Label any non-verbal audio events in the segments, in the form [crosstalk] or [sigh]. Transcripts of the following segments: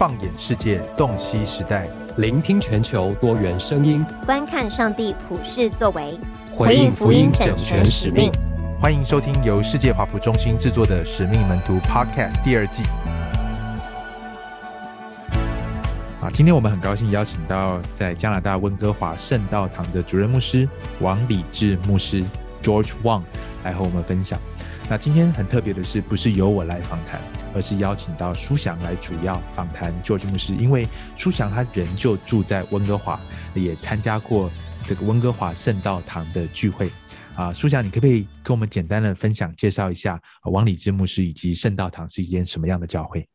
放眼世界，洞悉时代，聆听全球多元声音，观看上帝普世作为，回应福音整全使命。欢迎收听由世界华服中心制作的《使命门徒》Podcast 第二季。啊，今天我们很高兴邀请到在加拿大温哥华圣道堂的主任牧师王礼志牧师 George Wang 来和我们分享。那今天很特别的是，不是由我来访谈，而是邀请到舒翔来主要访谈 George 牧师，因为舒翔他人就住在温哥华，也参加过这个温哥华圣道堂的聚会。啊，舒翔，你可不可以跟我们简单的分享介绍一下王礼之牧师以及圣道堂是一间什么样的教会？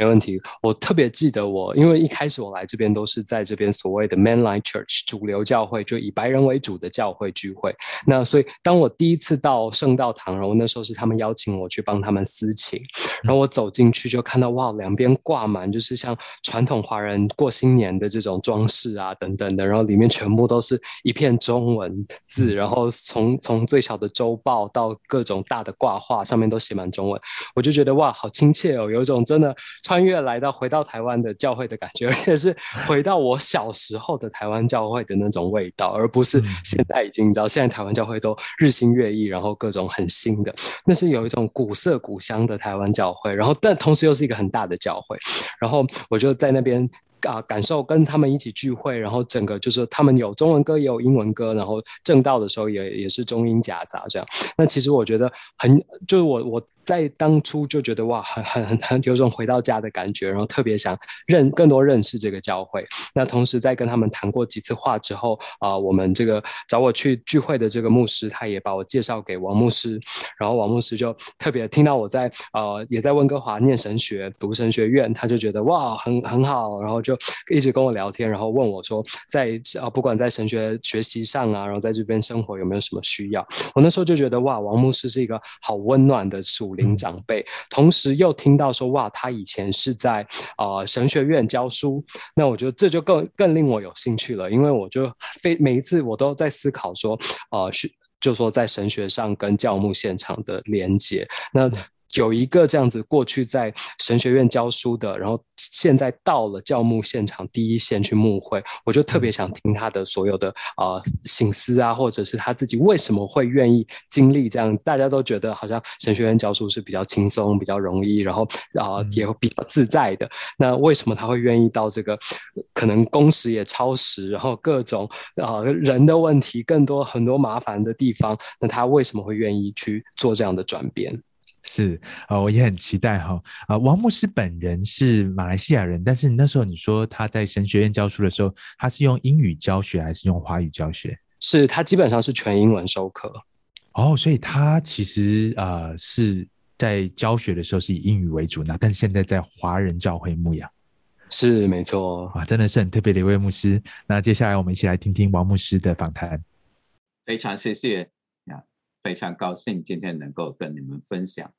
没问题，我特别记得我，因为一开始我来这边都是在这边所谓的 mainline church 主流教会，就以白人为主的教会聚会。那所以当我第一次到圣道堂，然后那时候是他们邀请我去帮他们司琴，然后我走进去就看到哇，两边挂满就是像传统华人过新年的这种装饰啊等等的，然后里面全部都是一片中文字，然后从从最小的周报到各种大的挂画上面都写满中文，我就觉得哇，好亲切哦，有一种真的。穿越来到回到台湾的教会的感觉，[laughs] 而且是回到我小时候的台湾教会的那种味道，而不是现在已经你知道，现在台湾教会都日新月异，然后各种很新的，那是有一种古色古香的台湾教会，然后但同时又是一个很大的教会，然后我就在那边。啊，感受跟他们一起聚会，然后整个就是他们有中文歌也有英文歌，然后正道的时候也也是中英夹杂这样。那其实我觉得很，就是我我在当初就觉得哇，很很很很有种回到家的感觉，然后特别想认更多认识这个教会。那同时在跟他们谈过几次话之后啊，我们这个找我去聚会的这个牧师，他也把我介绍给王牧师，然后王牧师就特别听到我在呃也在温哥华念神学读神学院，他就觉得哇很很好，然后就。一直跟我聊天，然后问我说，在啊，不管在神学学习上啊，然后在这边生活有没有什么需要？我那时候就觉得哇，王牧师是一个好温暖的属灵长辈，同时又听到说哇，他以前是在啊神学院教书，那我觉得这就更更令我有兴趣了，因为我就非每一次我都在思考说，呃，是就说在神学上跟教牧现场的连接，那。有一个这样子过去在神学院教书的，然后现在到了教牧现场第一线去牧会，我就特别想听他的所有的啊心思啊，或者是他自己为什么会愿意经历这样。大家都觉得好像神学院教书是比较轻松、比较容易，然后啊也比较自在的。那为什么他会愿意到这个可能工时也超时，然后各种啊人的问题更多很多麻烦的地方？那他为什么会愿意去做这样的转变？是啊，我也很期待哈啊。王牧师本人是马来西亚人，但是那时候你说他在神学院教书的时候，他是用英语教学还是用华语教学？是他基本上是全英文授课。哦，所以他其实啊是在教学的时候是以英语为主，那但是现在在华人教会牧养。是没错啊，真的是很特别的一位牧师。那接下来我们一起来听听王牧师的访谈。非常谢谢。非常高兴今天能够跟你们分享。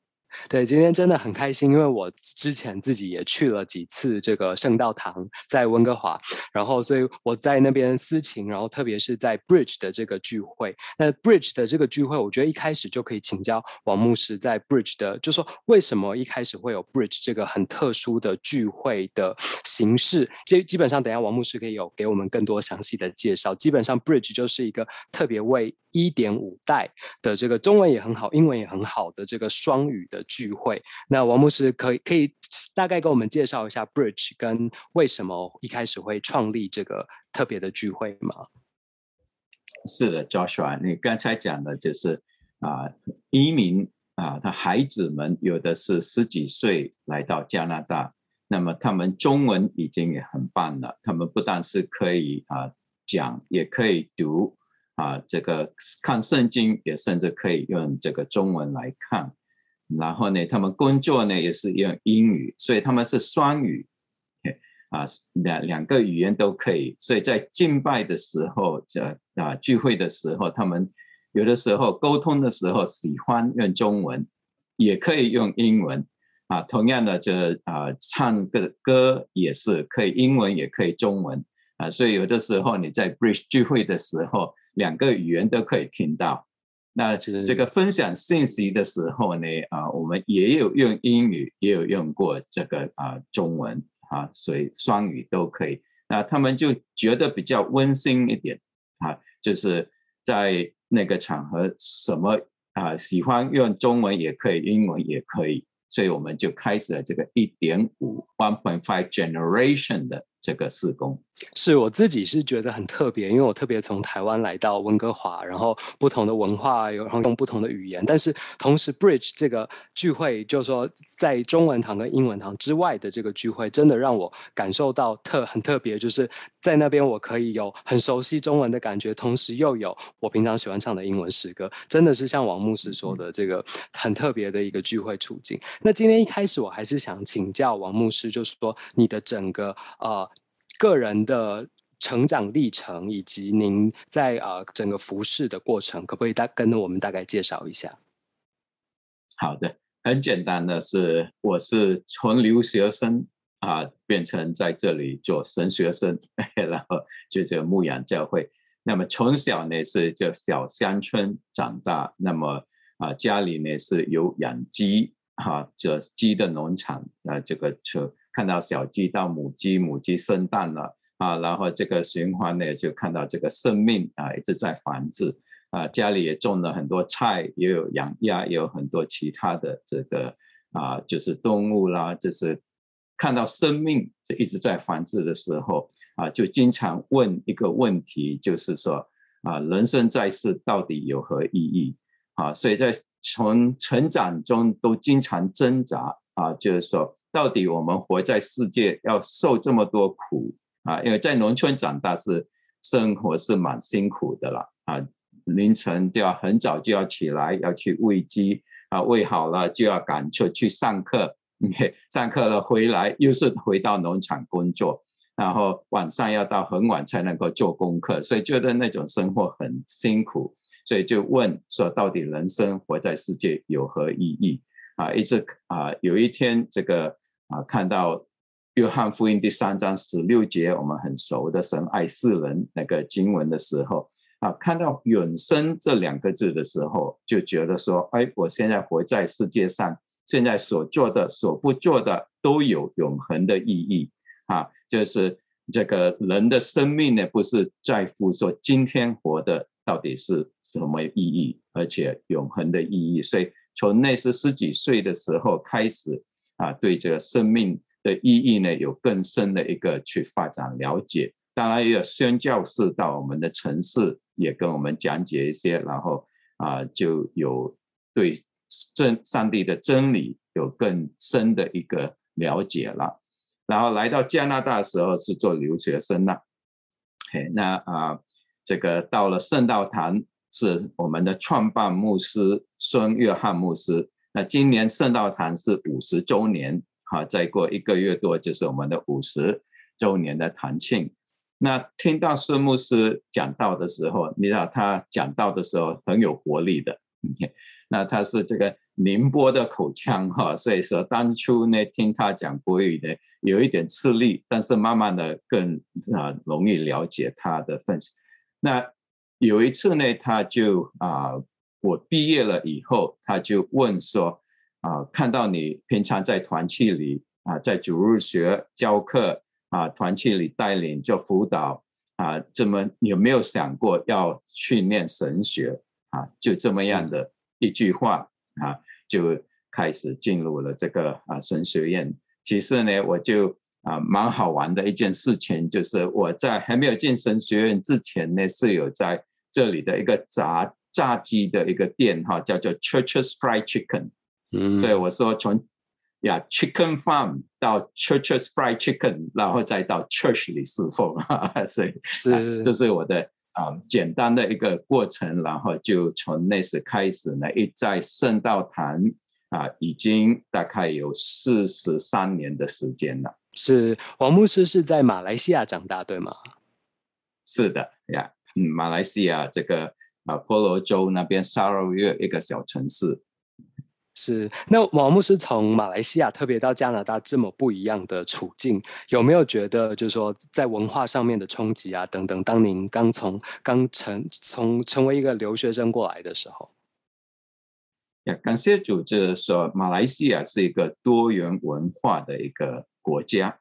对，今天真的很开心，因为我之前自己也去了几次这个圣道堂，在温哥华，然后所以我在那边私情，然后特别是在 Bridge 的这个聚会，那 Bridge 的这个聚会，我觉得一开始就可以请教王牧师在 Bridge 的，就说为什么一开始会有 Bridge 这个很特殊的聚会的形式？基基本上，等下王牧师可以有给我们更多详细的介绍。基本上 Bridge 就是一个特别为一点五代的这个中文也很好，英文也很好的这个双语的。聚会，那王牧师可以可以大概跟我们介绍一下 Bridge 跟为什么一开始会创立这个特别的聚会吗？是的，Joshua，你刚才讲的就是啊，移民啊，他孩子们有的是十几岁来到加拿大，那么他们中文已经也很棒了，他们不但是可以啊讲，也可以读啊，这个看圣经，也甚至可以用这个中文来看。然后呢，他们工作呢也是用英语，所以他们是双语，啊，两两个语言都可以。所以在敬拜的时候，这啊聚会的时候，他们有的时候沟通的时候喜欢用中文，也可以用英文，啊，同样的这啊唱个歌也是可以英文也可以中文，啊，所以有的时候你在 Bridge 聚会的时候，两个语言都可以听到。那这个分享信息的时候呢，啊，我们也有用英语，也有用过这个啊中文啊，所以双语都可以。那他们就觉得比较温馨一点啊，就是在那个场合，什么啊喜欢用中文也可以，英文也可以，所以我们就开始了这个一点五 one point five generation 的。这个施工是我自己是觉得很特别，因为我特别从台湾来到温哥华，然后不同的文化，有然后用不同的语言，但是同时 Bridge 这个聚会，就是说在中文堂跟英文堂之外的这个聚会，真的让我感受到特很特别，就是在那边我可以有很熟悉中文的感觉，同时又有我平常喜欢唱的英文诗歌，真的是像王牧师说的这个很特别的一个聚会处境。那今天一开始我还是想请教王牧师，就是说你的整个呃。个人的成长历程，以及您在呃整个服饰的过程，可不可以大跟我们大概介绍一下？好的，很简单的是，我是从留学生啊变成在这里做神学生，[laughs] 然后就这牧羊教会。那么从小呢是就小乡村长大，那么啊家里呢是有养鸡哈，这鸡的农场啊这个车。看到小鸡到母鸡，母鸡生蛋了啊，然后这个循环呢，就看到这个生命啊一直在繁殖啊，家里也种了很多菜，也有养鸭，也有很多其他的这个啊，就是动物啦，就是看到生命是一直在繁殖的时候啊，就经常问一个问题，就是说啊，人生在世到底有何意义啊？所以在从成长中都经常挣扎啊，就是说。到底我们活在世界要受这么多苦啊？因为在农村长大是生活是蛮辛苦的啦啊！凌晨就要很早就要起来要去喂鸡啊，喂好了就要赶出去上课，上课了回来又是回到农场工作，然后晚上要到很晚才能够做功课，所以觉得那种生活很辛苦，所以就问说到底人生活在世界有何意义啊？一直啊有一天这个。啊，看到约翰福音第三章十六节，我们很熟的神爱世人那个经文的时候，啊，看到永生这两个字的时候，就觉得说，哎，我现在活在世界上，现在所做的、所不做的都有永恒的意义啊，就是这个人的生命呢，不是在乎说今天活的到底是什么意义，而且永恒的意义。所以从那时十几岁的时候开始。啊，对这个生命的意义呢，有更深的一个去发展了解。当然，也有宣教士到我们的城市，也跟我们讲解一些，然后啊，就有对真上帝的真理有更深的一个了解了。然后来到加拿大的时候是做留学生呐。嘿，那啊，这个到了圣道堂是我们的创办牧师孙约翰牧师。那今年圣道堂是五十周年，哈，再过一个月多就是我们的五十周年的堂庆。那听到孙牧师讲道的时候，你知道他讲道的时候很有活力的，那他是这个宁波的口腔哈，所以说当初呢听他讲国语呢有一点吃力，但是慢慢的更啊容易了解他的分析。那有一次呢，他就啊。我毕业了以后，他就问说：“啊，看到你平常在团契里啊，在主日学教课啊，团契里带领做辅导啊，怎么有没有想过要训练神学啊？”就这么样的一句话啊，就开始进入了这个啊神学院。其实呢，我就啊蛮好玩的一件事情，就是我在还没有进神学院之前呢，是有在这里的一个杂。炸鸡的一个店哈，叫做 Church's Fried Chicken，嗯，所以我说从呀 Chicken Farm 到 Church's Fried Chicken，然后再到 Church 里侍奉，[laughs] 所以是这是我的啊简单的一个过程，然后就从那时开始呢，一在圣道堂啊，已经大概有四十三年的时间了。是王牧师是在马来西亚长大对吗？是的呀，嗯，马来西亚这个。啊，婆罗洲那边沙捞越一个小城市，是那王牧师从马来西亚特别到加拿大这么不一样的处境，有没有觉得就是说在文化上面的冲击啊等等？当您刚从刚成从成为一个留学生过来的时候，呀，感谢主，就是说马来西亚是一个多元文化的一个国家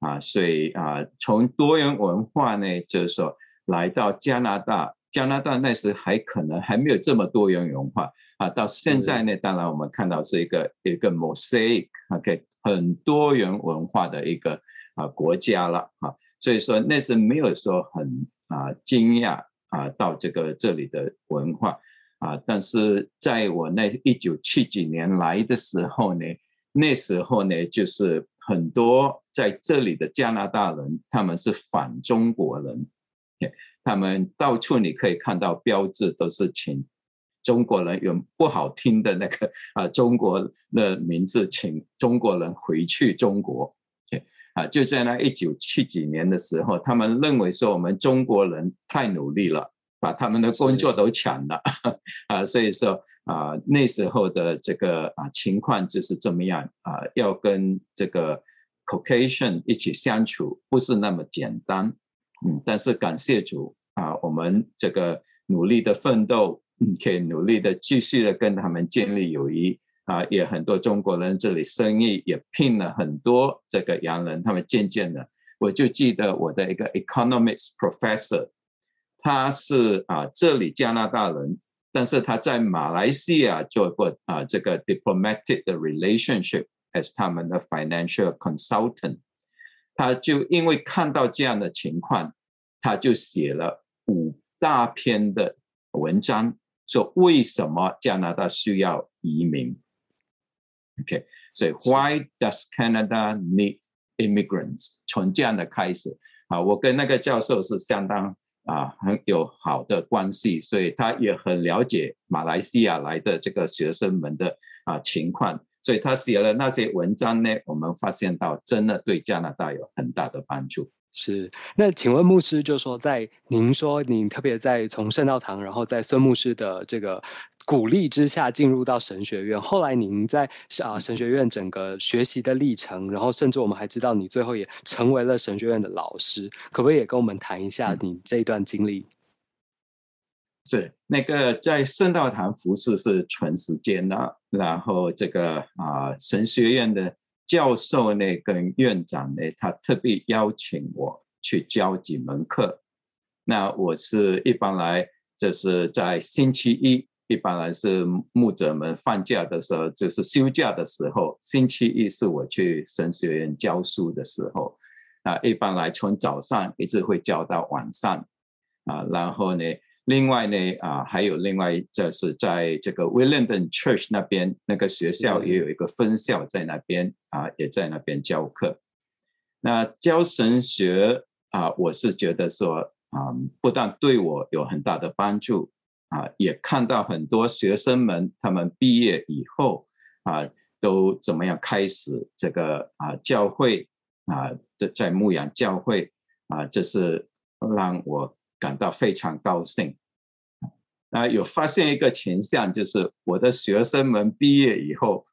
啊，所以啊，从多元文化呢，就是说来到加拿大，加拿大那时还可能还没有这么多元文化啊，到现在呢，当然我们看到是一个一个 mosaic，OK，很多元文化的一个啊国家了啊，所以说那时没有说很啊惊讶啊到这个这里的文化啊，但是在我那一九七几年来的时候呢，那时候呢就是很多在这里的加拿大人，他们是反中国人，他们到处你可以看到标志都是请中国人用不好听的那个 [laughs] 啊中国的名字，请中国人回去中国。啊，就在那一九七几年的时候，他们认为说我们中国人太努力了，把他们的工作都抢了，[laughs] 啊，所以说啊，那时候的这个啊情况就是这么样啊，要跟这个 Caucasian 一起相处不是那么简单，嗯，但是感谢主啊，我们这个努力的奋斗，可以努力的继续的跟他们建立友谊。啊，也很多中国人这里生意也聘了很多这个洋人，他们渐渐的，我就记得我的一个 economics professor，他是啊这里加拿大人，但是他在马来西亚做过啊这个 diplomatic 的 relationship as 他们的 financial consultant，他就因为看到这样的情况，他就写了五大篇的文章，说为什么加拿大需要移民。OK，所以 Why does Canada need immigrants？从这样的开始啊，我跟那个教授是相当啊很有好的关系，所以他也很了解马来西亚来的这个学生们的啊情况，所以他写了那些文章呢，我们发现到真的对加拿大有很大的帮助。是，那请问牧师，就说在您说您特别在从圣道堂，然后在孙牧师的这个鼓励之下进入到神学院，后来您在啊神学院整个学习的历程，然后甚至我们还知道你最后也成为了神学院的老师，可不可以也跟我们谈一下你这一段经历？是那个在圣道堂服侍是全时间的，然后这个啊神学院的。教授呢，跟院长呢，他特别邀请我去教几门课。那我是一般来，就是在星期一，一般来是牧者们放假的时候，就是休假的时候。星期一是我去神学院教书的时候。啊，一般来从早上一直会教到晚上。啊，然后呢？另外呢，啊，还有另外就是在这个 Williamton Church 那边那个学校也有一个分校在那边啊，也在那边教课。那教神学啊，我是觉得说啊，不但对我有很大的帮助啊，也看到很多学生们他们毕业以后啊，都怎么样开始这个啊教会啊的在牧养教会啊，这是让我。感到非常高兴，啊，有发现一个现象，就是我的学生们毕业以后，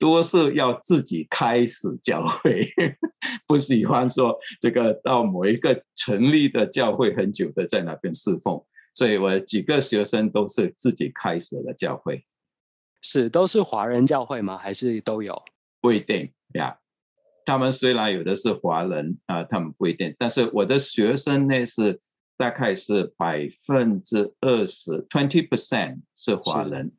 都是要自己开始教会，[laughs] 不喜欢说这个到某一个成立的教会很久的在那边侍奉，所以我几个学生都是自己开始了教会，是都是华人教会吗？还是都有？不一定呀，他们虽然有的是华人啊，他们不一定，但是我的学生呢是。大概是百分之二十，twenty percent 是华人，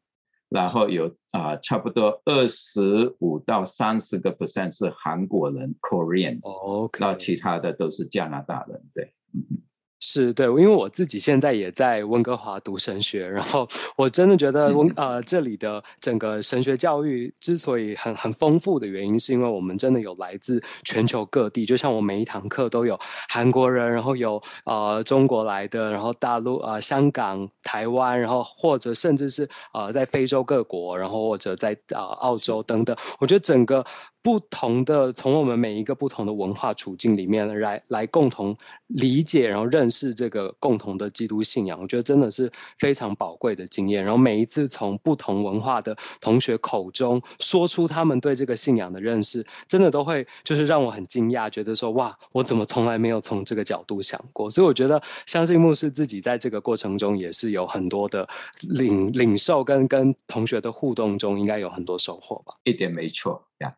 然后有啊，差不多二十五到三十个 percent 是韩国人，Korean，哦，那其他的都是加拿大人，对，嗯。是对，因为我自己现在也在温哥华读神学，然后 [laughs] 我真的觉得温呃这里的整个神学教育之所以很很丰富的原因，是因为我们真的有来自全球各地，就像我每一堂课都有韩国人，然后有呃中国来的，然后大陆啊香港、台湾，然后或者甚至是呃在非洲各国，然后或者在啊澳洲等等，我觉得整个。不同的，从我们每一个不同的文化处境里面来来共同理解，然后认识这个共同的基督信仰，我觉得真的是非常宝贵的经验。然后每一次从不同文化的同学口中说出他们对这个信仰的认识，真的都会就是让我很惊讶，觉得说哇，我怎么从来没有从这个角度想过？所以我觉得，相信牧师自己在这个过程中也是有很多的领领受，跟跟同学的互动中应该有很多收获吧？一点没错呀。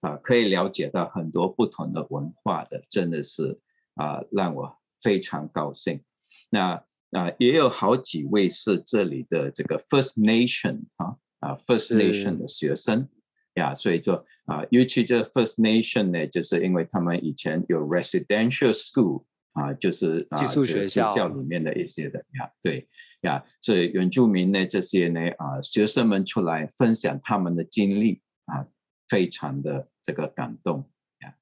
啊，可以了解到很多不同的文化的，真的是啊，让我非常高兴。那啊，也有好几位是这里的这个 First Nation 啊啊 First Nation 的学生呀，所以就啊，尤其这 First Nation 呢，就是因为他们以前有 Residential School 啊，就是寄宿学校里面的一些的呀，对呀，所以原住民呢这些呢啊，学生们出来分享他们的经历啊。非常的这个感动呀，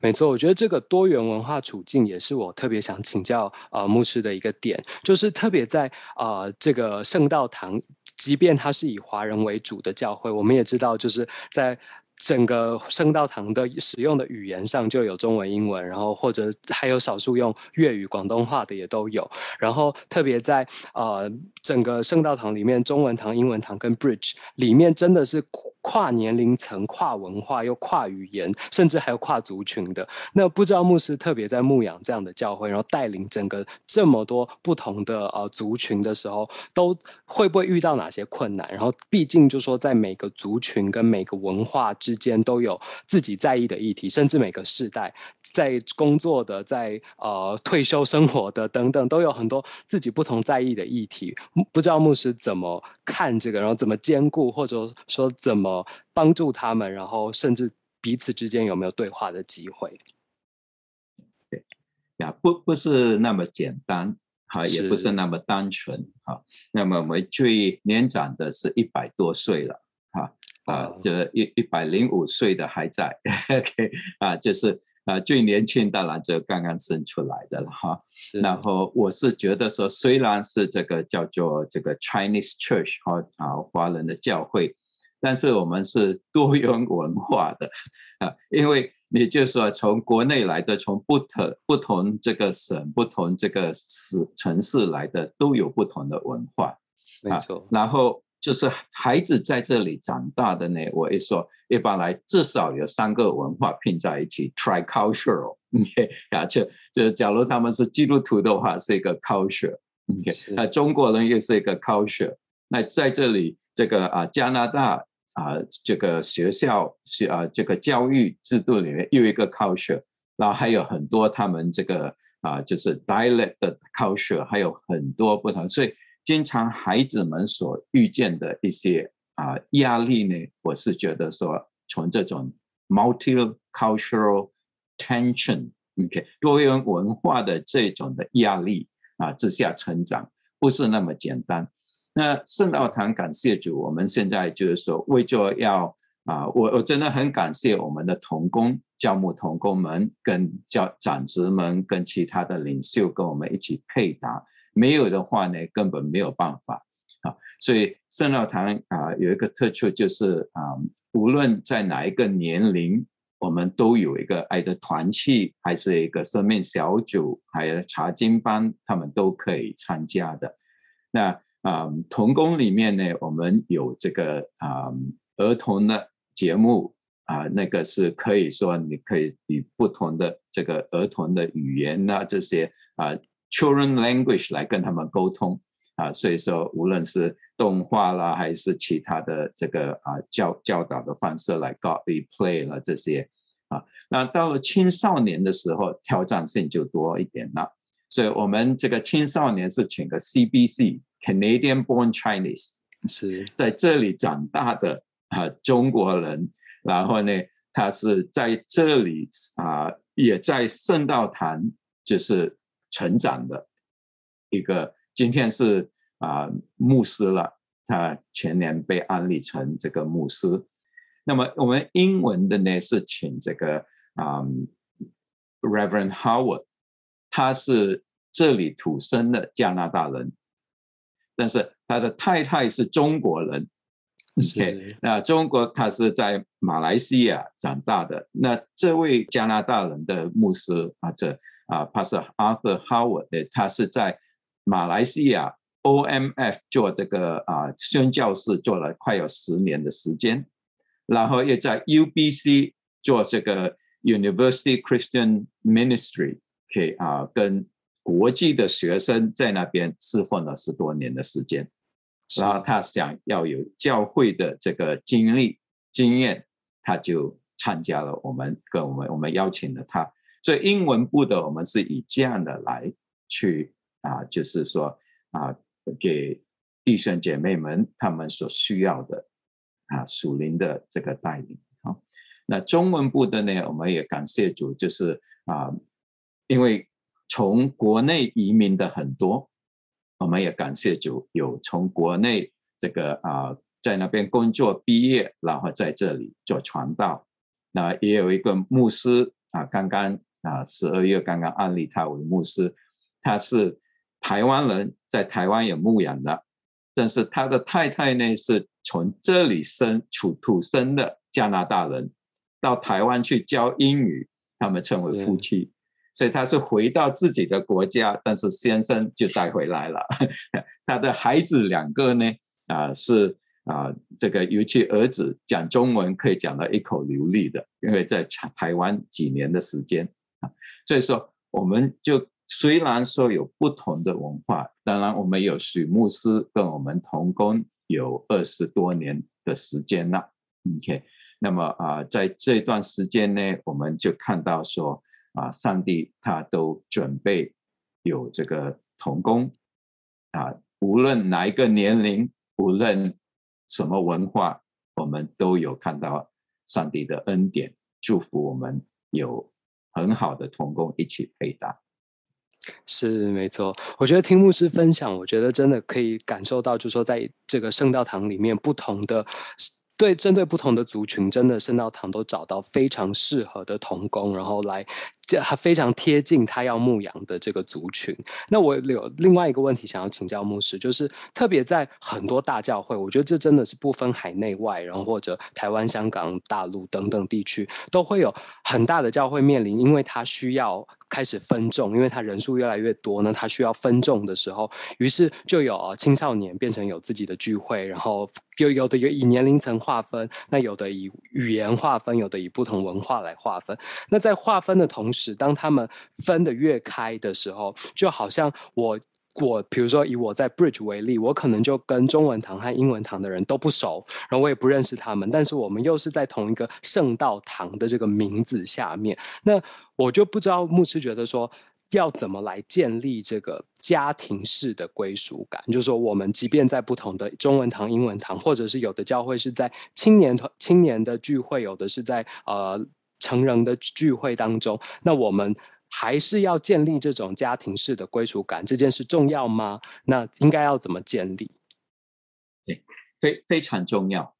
没错，我觉得这个多元文化处境也是我特别想请教呃牧师的一个点，就是特别在呃这个圣道堂，即便它是以华人为主的教会，我们也知道就是在。整个圣道堂的使用的语言上就有中文、英文，然后或者还有少数用粤语、广东话的也都有。然后特别在呃整个圣道堂里面，中文堂、英文堂跟 Bridge 里面真的是跨年龄层、跨文化又跨语言，甚至还有跨族群的。那不知道牧师特别在牧养这样的教会，然后带领整个这么多不同的呃族群的时候，都会不会遇到哪些困难？然后毕竟就说在每个族群跟每个文化。之间都有自己在意的议题，甚至每个世代在工作的、在呃退休生活的等等，都有很多自己不同在意的议题。不知道牧师怎么看这个，然后怎么兼顾，或者说怎么帮助他们，然后甚至彼此之间有没有对话的机会？对呀，不不是那么简单，哈，也不是那么单纯，哈。那么我们最年长的是一百多岁了，哈。啊，这一一百零五岁的还在，OK，啊，就是啊，最年轻当然就刚刚生出来的了哈。然后我是觉得说，虽然是这个叫做这个 Chinese Church 哈啊华人的教会，但是我们是多元文化的啊，因为你就说从国内来的，从不同不同这个省、不同这个市城市来的，都有不同的文化，没错。然后。就是孩子在这里长大的呢，我一说，一般来至少有三个文化拼在一起，tricultural，OK，啊，就就假如他们是基督徒的话，是一个 culture，OK，那中国人又是一个 culture，那在这里这个啊加拿大啊这个学校是啊这个教育制度里面又一个 culture，然后还有很多他们这个啊就是 dialect 的 culture，还有很多不同，所以。经常孩子们所遇见的一些啊压力呢，我是觉得说，从这种 multicultural tension，OK，多元文化的这种的压力啊之下成长，不是那么简单。那圣道堂感谢主，我们现在就是说，为着要啊，我我真的很感谢我们的童工、教牧童工们，跟教长子们，跟其他的领袖跟我们一起配搭。没有的话呢，根本没有办法啊。所以圣道堂啊有一个特殊，就是啊，无论在哪一个年龄，我们都有一个爱的团契，还是一个生命小组，还有查经班，他们都可以参加的。那啊，童工里面呢，我们有这个啊儿童的节目啊，那个是可以说你可以以不同的这个儿童的语言啊这些啊。Children language 来跟他们沟通啊，所以说无论是动画啦，还是其他的这个啊教教导的方式来搞 be play 了这些啊，那到了青少年的时候，挑战性就多一点了。所以我们这个青少年是请个 CBC Canadian Born Chinese 是在这里长大的啊中国人，然后呢，他是在这里啊，也在圣道堂就是。成长的一个，今天是啊牧师了，他前年被安利成这个牧师。那么我们英文的呢是请这个啊 Reverend Howard，他是这里土生的加拿大人，但是他的太太是中国人。OK，那中国他是在马来西亚长大的。那这位加拿大人的牧师啊，这。啊，Pastor Arthur Howard，他是在马来西亚 OMF 做这个啊宣教士，做了快有十年的时间，然后又在 UBC 做这个 University Christian Ministry，OK 啊，跟国际的学生在那边侍奉了十多年的时间，然后他想要有教会的这个经历经验，他就参加了我们跟我们我们邀请了他，所以英文部的我们是以这样的来去啊，就是说啊，给弟兄姐妹们他们所需要的啊属灵的这个带领啊。那中文部的呢，我们也感谢主，就是啊，因为从国内移民的很多，我们也感谢主有从国内这个啊在那边工作毕业，然后在这里做传道。那也有一个牧师啊，刚刚啊十二月刚刚安利他为牧师，他是台湾人，在台湾有牧养的，但是他的太太呢是从这里生土土生的加拿大人，到台湾去教英语，他们称为夫妻，所以他是回到自己的国家，但是先生就带回来了，[laughs] 他的孩子两个呢啊是。啊，这个尤其儿子讲中文可以讲到一口流利的，因为在台台湾几年的时间啊，所以说我们就虽然说有不同的文化，当然我们有许牧师跟我们同工有二十多年的时间了，OK，那么啊，在这段时间呢，我们就看到说啊，上帝他都准备有这个同工啊，无论哪一个年龄，无论。什么文化，我们都有看到上帝的恩典，祝福我们有很好的同工一起配搭。是没错，我觉得听牧师分享，我觉得真的可以感受到，就是说在这个圣道堂里面，不同的。对，针对不同的族群，真的圣道堂都找到非常适合的童工，然后来这非常贴近他要牧养的这个族群。那我有另外一个问题想要请教牧师，就是特别在很多大教会，我觉得这真的是不分海内外，然后或者台湾、香港、大陆等等地区，都会有很大的教会面临，因为他需要。开始分众，因为他人数越来越多呢，他需要分众的时候，于是就有青少年变成有自己的聚会，然后有有的有以年龄层划分，那有的以语言划分，有的以不同文化来划分。那在划分的同时，当他们分的越开的时候，就好像我。我比如说以我在 Bridge 为例，我可能就跟中文堂和英文堂的人都不熟，然后我也不认识他们，但是我们又是在同一个圣道堂的这个名字下面，那我就不知道牧师觉得说要怎么来建立这个家庭式的归属感，就是说我们即便在不同的中文堂、英文堂，或者是有的教会是在青年团、青年的聚会，有的是在呃成人的聚会当中，那我们。还是要建立这种家庭式的归属感，这件事重要吗？那应该要怎么建立？对，非非常重要。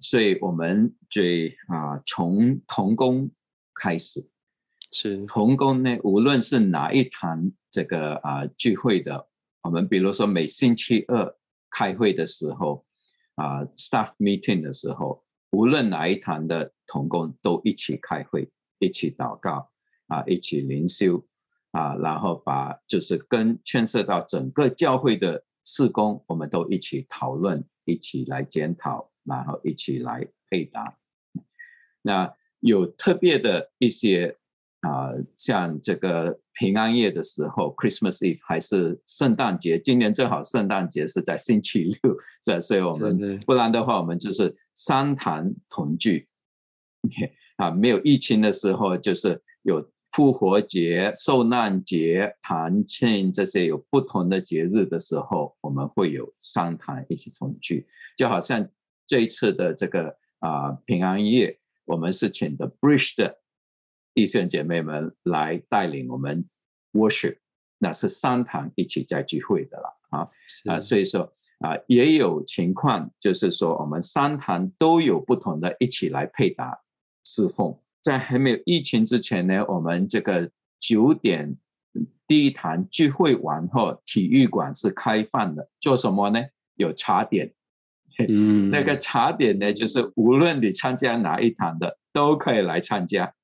所以我们最啊，从童工开始，是童工呢，无论是哪一堂这个啊聚会的，我们比如说每星期二开会的时候啊，staff meeting 的时候，无论哪一堂的童工都一起开会，一起祷告。啊，一起灵修啊，然后把就是跟牵涉到整个教会的事工，我们都一起讨论，一起来检讨，然后一起来配搭。那有特别的一些啊，像这个平安夜的时候 （Christmas Eve） 还是圣诞节，今年正好圣诞节是在星期六，这所以我们不然的话，我们就是三堂同聚。[laughs] 啊，没有疫情的时候，就是有。复活节、受难节、弹庆这些有不同的节日的时候，我们会有商谈一起同聚，就好像这一次的这个啊平安夜，我们是请的 Bridge 的弟兄姐妹们来带领我们 worship，那是商谈一起在聚会的了啊啊，所以说啊也有情况就是说我们商谈都有不同的一起来配搭侍奉。在还没有疫情之前呢，我们这个九点第一堂聚会完后，体育馆是开放的。做什么呢？有茶点。嗯，那个茶点呢，就是无论你参加哪一堂的，都可以来参加。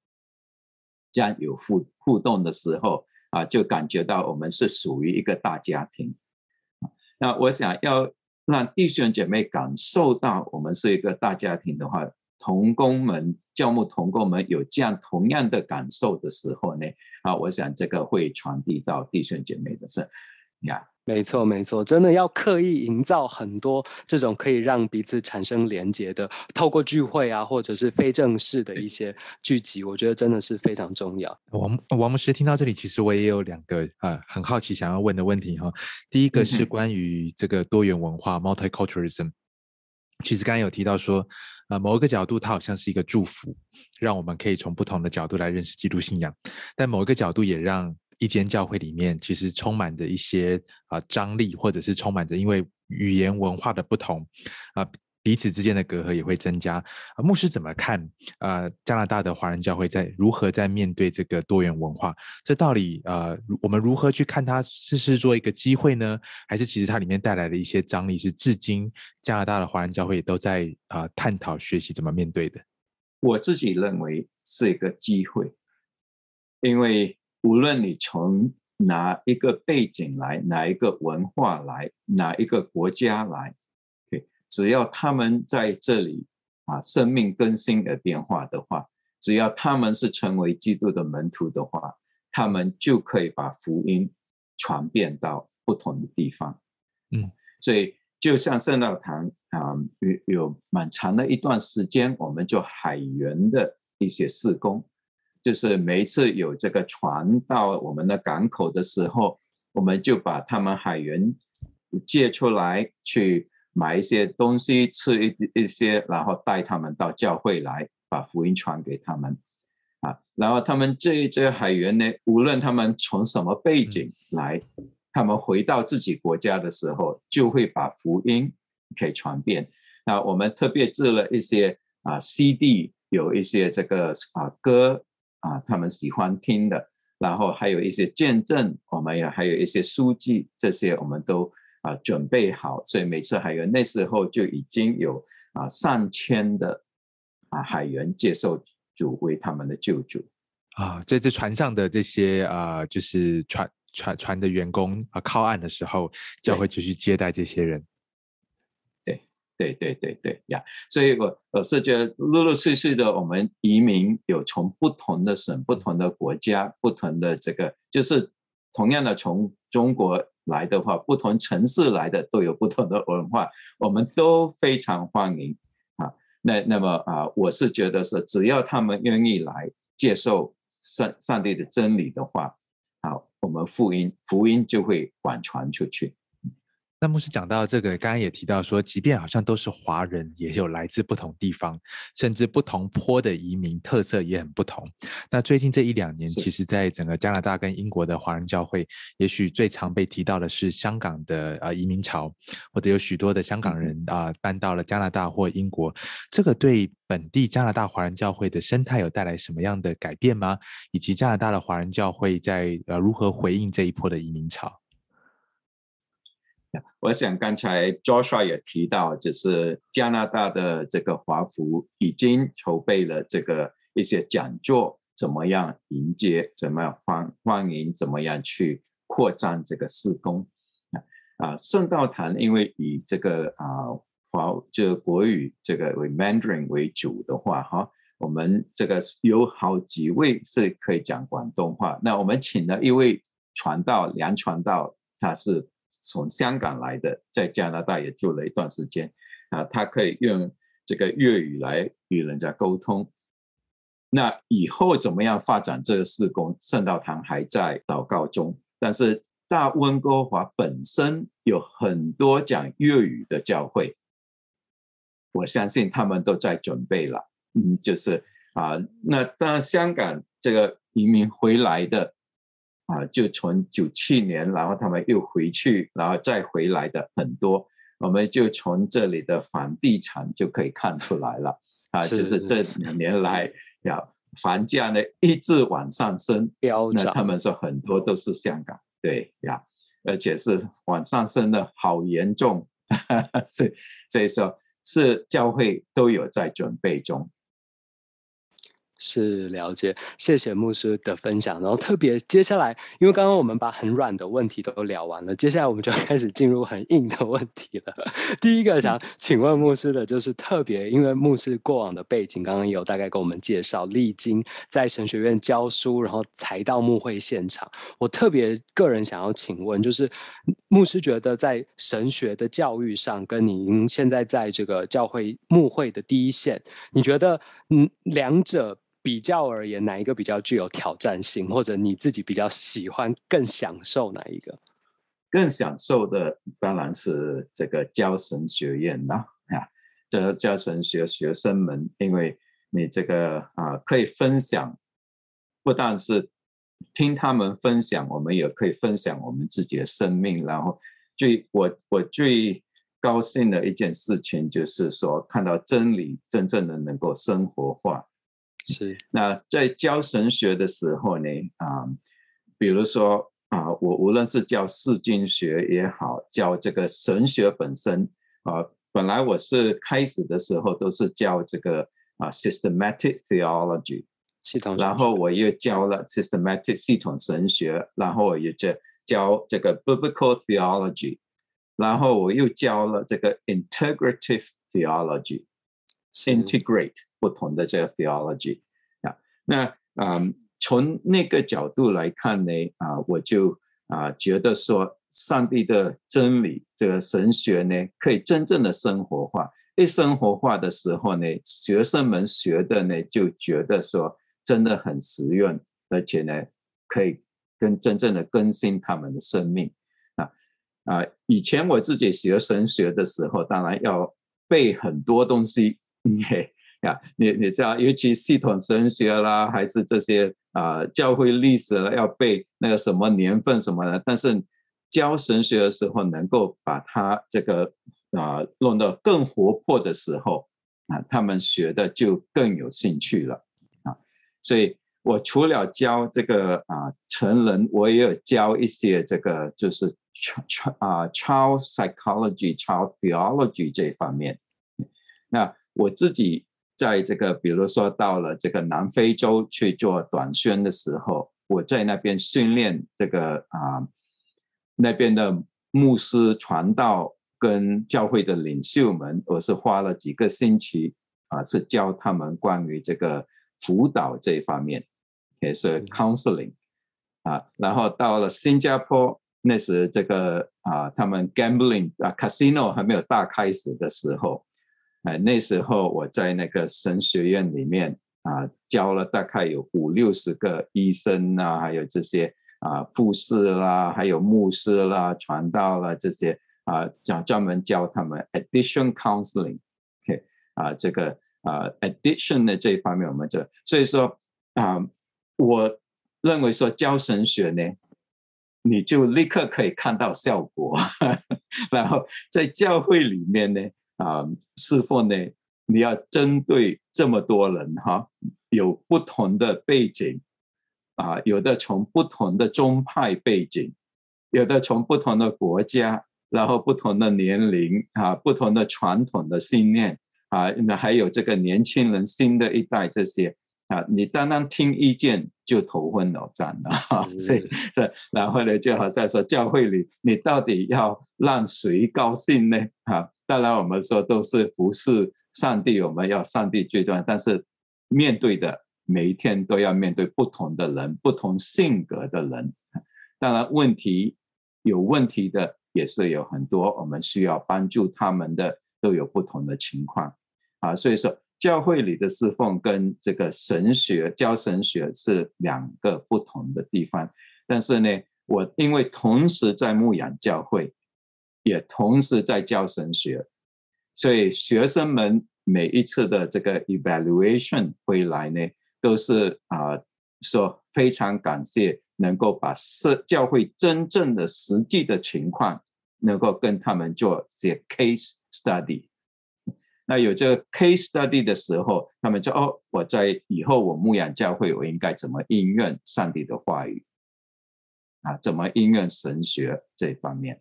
这样有互互动的时候啊，就感觉到我们是属于一个大家庭。那我想要让弟兄姐妹感受到我们是一个大家庭的话。同工们、教牧同工们有这样同样的感受的时候呢，啊，我想这个会传递到弟兄姐妹的身，呀，没错，没错，真的要刻意营造很多这种可以让彼此产生连结的，透过聚会啊，或者是非正式的一些聚集，我觉得真的是非常重要。王王牧师听到这里，其实我也有两个呃很好奇想要问的问题哈。第一个是关于这个多元文化 （multiculturalism）。其实刚刚有提到说，啊，某一个角度它好像是一个祝福，让我们可以从不同的角度来认识基督信仰，但某一个角度也让。一间教会里面，其实充满着一些啊张力，或者是充满着因为语言文化的不同啊，彼此之间的隔阂也会增加。啊，牧师怎么看？呃，加拿大的华人教会在如何在面对这个多元文化？这到底呃，我们如何去看它？是是做一个机会呢，还是其实它里面带来的一些张力，是至今加拿大的华人教会都在啊探讨学习怎么面对的？我自己认为是一个机会，因为。无论你从哪一个背景来，哪一个文化来，哪一个国家来，只要他们在这里啊，生命更新的变化的话，只要他们是成为基督的门徒的话，他们就可以把福音传遍到不同的地方。嗯，所以就像圣道堂啊，有有蛮长的一段时间，我们就海员的一些事工。就是每一次有这个船到我们的港口的时候，我们就把他们海员借出来去买一些东西吃一一些，然后带他们到教会来，把福音传给他们啊。然后他们这这些海员呢，无论他们从什么背景来，他们回到自己国家的时候，就会把福音给传遍。那我们特别制了一些啊 CD，有一些这个啊歌。啊，他们喜欢听的，然后还有一些见证，我们也还有一些书籍，这些我们都啊准备好，所以每次海员那时候就已经有啊上千的啊海员接受主为他们的救主啊，在这船上的这些啊，就是船船船的员工啊靠岸的时候，教会就去接待这些人。对对对对呀，所以我我是觉得陆陆续续的，我们移民有从不同的省、不同的国家、不同的这个，就是同样的从中国来的话，不同城市来的都有不同的文化，我们都非常欢迎啊。那那么啊，我是觉得是只要他们愿意来接受上上帝的真理的话，好，我们福音福音就会广传出去。那牧师讲到这个，刚刚也提到说，即便好像都是华人，也有来自不同地方，甚至不同坡的移民特色也很不同。那最近这一两年，其实在整个加拿大跟英国的华人教会，也许最常被提到的是香港的呃移民潮，或者有许多的香港人啊搬到了加拿大或英国。这个对本地加拿大华人教会的生态有带来什么样的改变吗？以及加拿大的华人教会在呃如何回应这一波的移民潮？[laughs] 我想刚才 Joshua 也提到，就是加拿大的这个华府已经筹备了这个一些讲座，怎么样迎接，怎么样欢欢迎，怎么样去扩张这个施工啊？圣道堂因为以这个啊华就国语这个为 Mandarin 为主的话，哈，我们这个有好几位是可以讲广东话。那我们请了一位传道梁传道，他是。从香港来的，在加拿大也住了一段时间，啊，他可以用这个粤语来与人家沟通。那以后怎么样发展这个事工？圣道堂还在祷告中，但是大温哥华本身有很多讲粤语的教会，我相信他们都在准备了。嗯，就是啊，那当香港这个移民回来的。啊，就从九七年，然后他们又回去，然后再回来的很多，我们就从这里的房地产就可以看出来了。啊，就是这两年来呀，房价呢一直往上升，飙涨。那他们说很多都是香港，对呀，而且是往上升的好严重，[laughs] 所以所以说是教会都有在准备中。是了解，谢谢牧师的分享。然后特别接下来，因为刚刚我们把很软的问题都聊完了，接下来我们就要开始进入很硬的问题了。[laughs] 第一个想请问牧师的就是特别，因为牧师过往的背景，刚刚也有大概跟我们介绍，历经在神学院教书，然后才到牧会现场。我特别个人想要请问，就是牧师觉得在神学的教育上，跟您现在在这个教会牧会的第一线，你觉得嗯两者比较而言，哪一个比较具有挑战性，或者你自己比较喜欢、更享受哪一个？更享受的当然是这个教神学院啦，啊，这个教神学学生们，因为你这个啊可以分享，不但是。听他们分享，我们也可以分享我们自己的生命。然后，最我我最高兴的一件事情就是说，看到真理真正的能够生活化。是。那在教神学的时候呢，啊，比如说啊，我无论是教四经学也好，教这个神学本身啊，本来我是开始的时候都是教这个啊，systematic theology。系统，然后我又教了 systematic 系统神学，然后我又教教这个 biblical theology，然后我又教了这个 integrative integrate 不同的这个 theology 啊，那嗯，从那个角度来看呢，啊，我就啊觉得说，上帝的真理这个神学呢，可以真正的生活化。一生活化的时候呢，学生们学的呢，就觉得说。真的很实用，而且呢，可以跟真正的更新他们的生命啊啊！以前我自己学神学的时候，当然要背很多东西，[laughs] 呀，你你知道，尤其系统神学啦，还是这些啊教会历史了，要背那个什么年份什么的。但是教神学的时候，能够把它这个啊弄得更活泼的时候啊，他们学的就更有兴趣了啊。所以我除了教这个啊成人，我也有教一些这个就是啊 child psychology、child theology 这方面。那我自己在这个，比如说到了这个南非洲去做短宣的时候，我在那边训练这个啊那边的牧师传道跟教会的领袖们，我是花了几个星期啊，是教他们关于这个。辅导这一方面也是 counseling 啊，然后到了新加坡，那时这个啊，他们 gambling 啊 casino 还没有大开始的时候，哎，那时候我在那个神学院里面啊，教了大概有五六十个医生啊，还有这些啊护士啦，还有牧师啦、传道啦这些啊，讲专门教他们 addiction counseling，OK 啊，这个。啊，addiction 的这一方面，我们就所以说啊，我认为说教神学呢，你就立刻可以看到效果。[laughs] 然后在教会里面呢，啊，师傅呢，你要针对这么多人哈，有不同的背景啊，有的从不同的宗派背景，有的从不同的国家，然后不同的年龄啊，不同的传统的信念。啊，那还有这个年轻人新的一代这些啊，你单单听意见就头昏脑胀了哈。[laughs] 所以这然后呢，就好像说教会里你到底要让谁高兴呢？哈，当然我们说都是服侍上帝，我们要上帝最重要。但是面对的每一天都要面对不同的人，不同性格的人。[laughs] 当然问题有问题的也是有很多，我们需要帮助他们的都有不同的情况。啊，所以说教会里的侍奉跟这个神学教神学是两个不同的地方。但是呢，我因为同时在牧养教会，也同时在教神学，所以学生们每一次的这个 evaluation 回来呢，都是啊说非常感谢能够把社教会真正的实际的情况，能够跟他们做些 case study。那有这个 case study 的时候，他们就哦，我在以后我牧养教会，我应该怎么应用上帝的话语啊？怎么应用神学这方面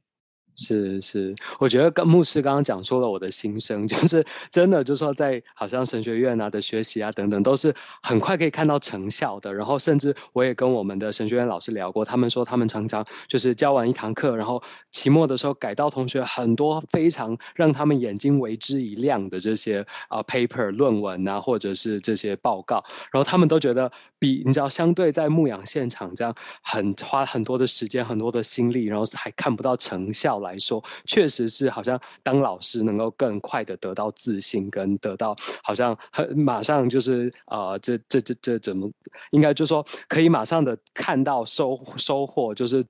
是是，我觉得跟牧师刚刚讲出了我的心声，[laughs] 就是真的，就是说在好像神学院啊的学习啊等等，都是很快可以看到成效的。然后甚至我也跟我们的神学院老师聊过，他们说他们常常就是教完一堂课，然后期末的时候改到同学很多非常让他们眼睛为之一亮的这些啊 paper 论文啊，或者是这些报告，然后他们都觉得比你知道相对在牧养现场这样很花很多的时间、很多的心力，然后还看不到成效。来说，确实是好像当老师能够更快的得到自信，跟得到好像很马上就是啊，这这这这怎么应该就说可以马上的看到收收获，就是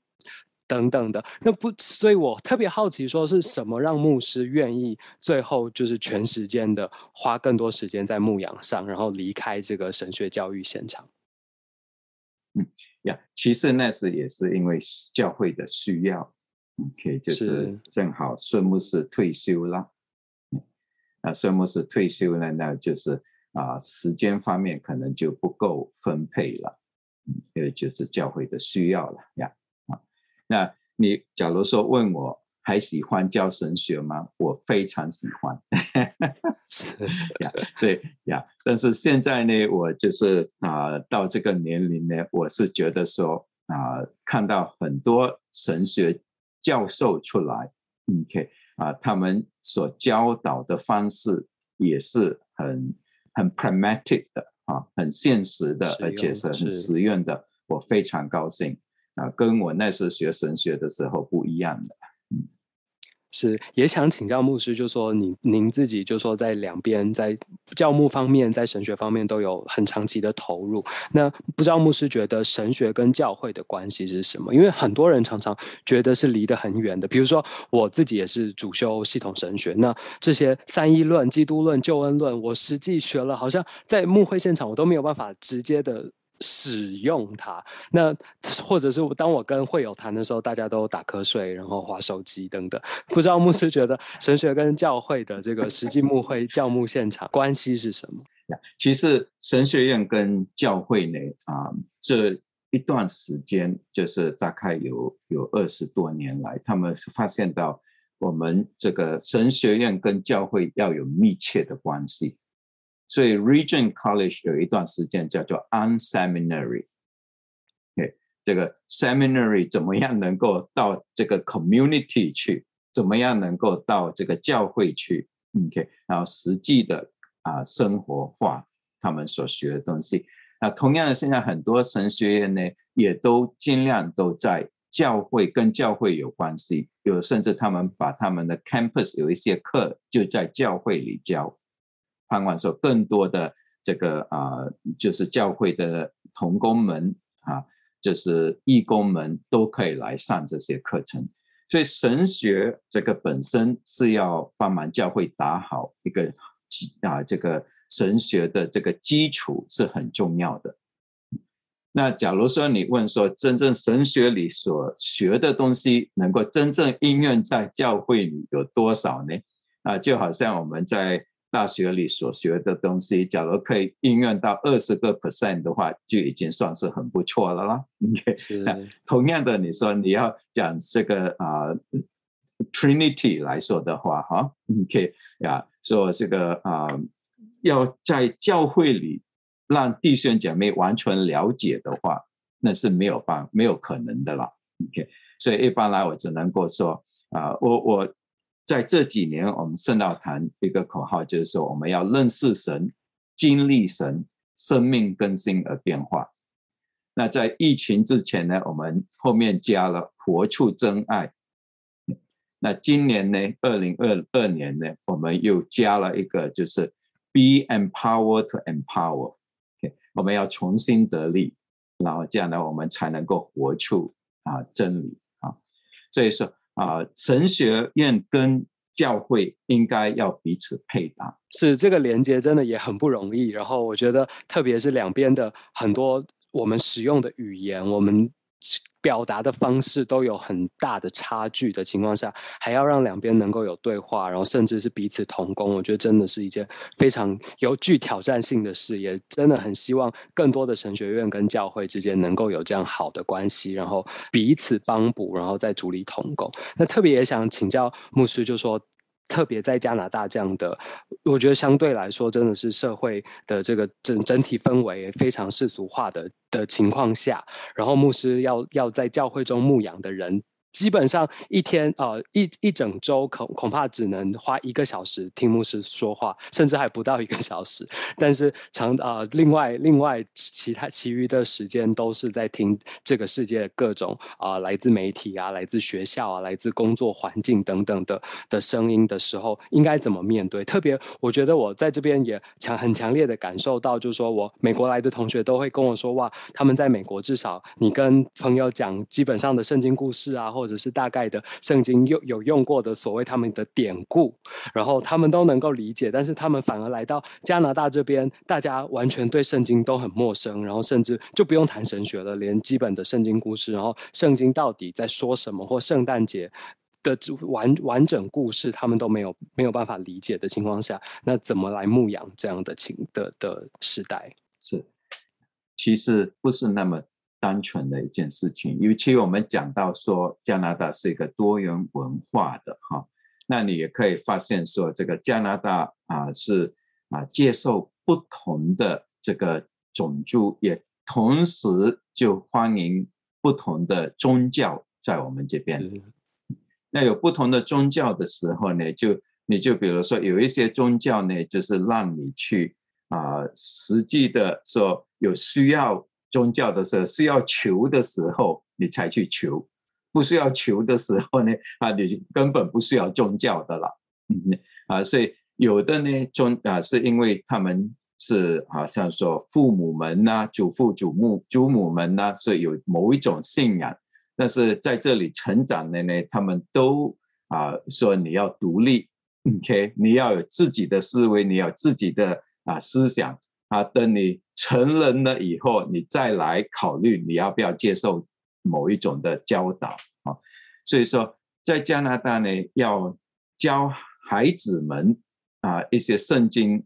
等等的。那不，所以我特别好奇，说是什么让牧师愿意最后就是全时间的花更多时间在牧养上，然后离开这个神学教育现场？嗯呀，其实那是也是因为教会的需要。OK，就是正好孙牧师退休了，那，孙牧师退休了，那就是啊，时间方面可能就不够分配了，嗯，因为就是教会的需要了呀，啊，那你假如说问我还喜欢教神学吗？我非常喜欢，是呀，[laughs] 所以呀，但是现在呢，我就是啊，到这个年龄呢，我是觉得说啊，看到很多神学。教授出来，OK 啊，他们所教导的方式也是很很 pragmatic 的啊，很现实的，而且是很实用的。我非常高兴啊，跟我那时学神学的时候不一样的。是，也想请教牧师，就说您您自己就说在两边，在教牧方面，在神学方面都有很长期的投入。那不知道牧师觉得神学跟教会的关系是什么？因为很多人常常觉得是离得很远的。比如说我自己也是主修系统神学，那这些三一论、基督论、救恩论，我实际学了，好像在牧会现场我都没有办法直接的。使用它，那或者是当我跟会友谈的时候，大家都打瞌睡，然后划手机等等。不知道牧师觉得神学跟教会的这个实际牧会教牧现场关系是什么？其实神学院跟教会呢，啊，这一段时间就是大概有有二十多年来，他们发现到我们这个神学院跟教会要有密切的关系。所以，Region College 有一段时间叫做 Unseminary。OK，这个 Seminary 怎么样能够到这个 Community 去？怎么样能够到这个教会去？OK，然后实际的啊生活化他们所学的东西。那同样的，现在很多神学院呢，也都尽量都在教会跟教会有关系，有甚至他们把他们的 Campus 有一些课就在教会里教。盼望说更多的这个啊，就是教会的同工们啊，就是义工们都可以来上这些课程。所以神学这个本身是要帮忙教会打好一个基啊，这个神学的这个基础是很重要的。那假如说你问说，真正神学里所学的东西能够真正应用在教会里有多少呢？啊，就好像我们在大学里所学的东西，假如可以应用到二十个 percent 的话，就已经算是很不错了啦。[laughs] 同样的，你说你要讲这个啊，Trinity 来说的话，哈，OK 呀，说这个啊，要在教会里让弟兄姐妹完全了解的话，那是没有办没有可能的啦。OK，所以一般来我只能够说啊，我我。在这几年，我们圣道堂一个口号就是说，我们要认识神、经历神、生命更新而变化。那在疫情之前呢，我们后面加了活出真爱。那今年呢，二零二二年呢，我们又加了一个，就是 be empowered to empower。我们要重新得力，然后这样呢，我们才能够活出啊真理啊。所以说。啊，神学院跟教会应该要彼此配搭，是这个连接真的也很不容易。然后我觉得，特别是两边的很多我们使用的语言，我们表达的方式都有很大的差距的情况下，还要让两边能够有对话，然后甚至是彼此同工，我觉得真的是一件非常有具挑战性的事，也真的很希望更多的神学院跟教会之间能够有这样好的关系，然后彼此帮补，然后再主力同工。那特别也想请教牧师，就说。特别在加拿大这样的，我觉得相对来说，真的是社会的这个整整体氛围非常世俗化的的情况下，然后牧师要要在教会中牧养的人。基本上一天呃一一整周恐恐怕只能花一个小时听牧师说话，甚至还不到一个小时。但是长呃另外另外其他其余的时间都是在听这个世界各种啊来自媒体啊来自学校啊来自工作环境等等的的声音的时候，应该怎么面对？特别我觉得我在这边也强很强烈的感受到，就是说我美国来的同学都会跟我说哇，他们在美国至少你跟朋友讲基本上的圣经故事啊或或者是大概的圣经有有用过的所谓他们的典故，然后他们都能够理解，但是他们反而来到加拿大这边，大家完全对圣经都很陌生，然后甚至就不用谈神学了，连基本的圣经故事，然后圣经到底在说什么，或圣诞节的完完整故事，他们都没有没有办法理解的情况下，那怎么来牧养这样的情的的时代？是，其实不是那么。单纯的一件事情，尤其我们讲到说加拿大是一个多元文化的哈，那你也可以发现说这个加拿大啊是啊接受不同的这个种族，也同时就欢迎不同的宗教在我们这边。那有不同的宗教的时候呢，就你就比如说有一些宗教呢，就是让你去啊实际的说有需要。宗教的时候是要求的时候，你才去求；不需要求的时候呢，啊，你根本不需要宗教的了。嗯，啊，所以有的呢宗啊，是因为他们是好像说父母们呐、祖父祖母祖母们呐，是有某一种信仰，但是在这里成长的呢，他们都啊说你要独立，OK，你要有自己的思维，你要自己的啊思想。啊，等你成人了以后，你再来考虑你要不要接受某一种的教导啊。所以说，在加拿大呢，要教孩子们啊一些圣经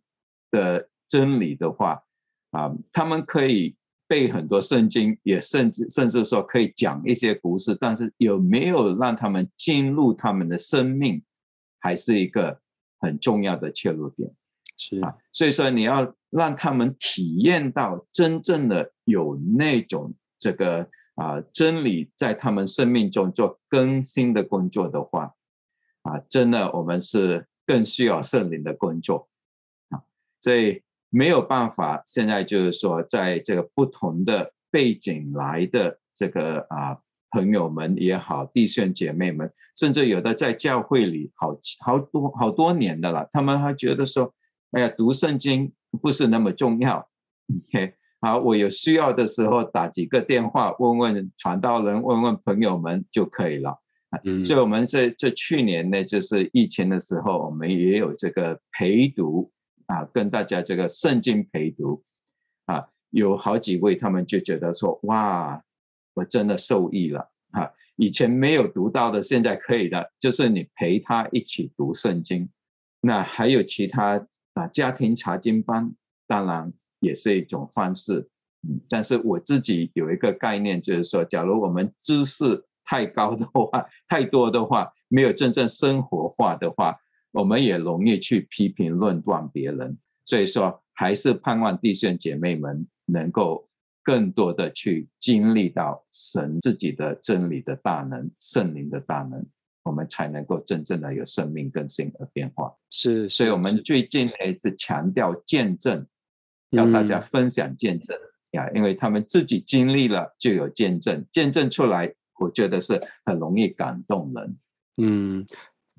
的真理的话啊，他们可以背很多圣经，也甚至甚至说可以讲一些故事，但是有没有让他们进入他们的生命，还是一个很重要的切入点。是啊，所以说你要让他们体验到真正的有那种这个啊真理在他们生命中做更新的工作的话，啊，真的我们是更需要圣灵的工作啊，所以没有办法，现在就是说在这个不同的背景来的这个啊朋友们也好，弟兄姐妹们，甚至有的在教会里好好多好多年的了，他们还觉得说。哎呀，读圣经不是那么重要。[laughs] OK，好，我有需要的时候打几个电话，问问传道人，问问朋友们就可以了。嗯，所以我们这这去年呢，就是疫情的时候，我们也有这个陪读啊，跟大家这个圣经陪读啊，有好几位他们就觉得说，哇，我真的受益了啊！以前没有读到的，现在可以的，就是你陪他一起读圣经。那还有其他。啊，家庭查经班当然也是一种方式，嗯，但是我自己有一个概念，就是说，假如我们知识太高的话，[laughs] 太多的话，没有真正生活化的话，我们也容易去批评论断别人。所以说，还是盼望弟兄姐妹们能够更多的去经历到神自己的真理的大能，圣灵的大能。我们才能够真正的有生命更新和变化。是，所以我们最近呢是强调见证，要大家分享见证呀，因为他们自己经历了就有见证，见证出来，我觉得是很容易感动人。嗯，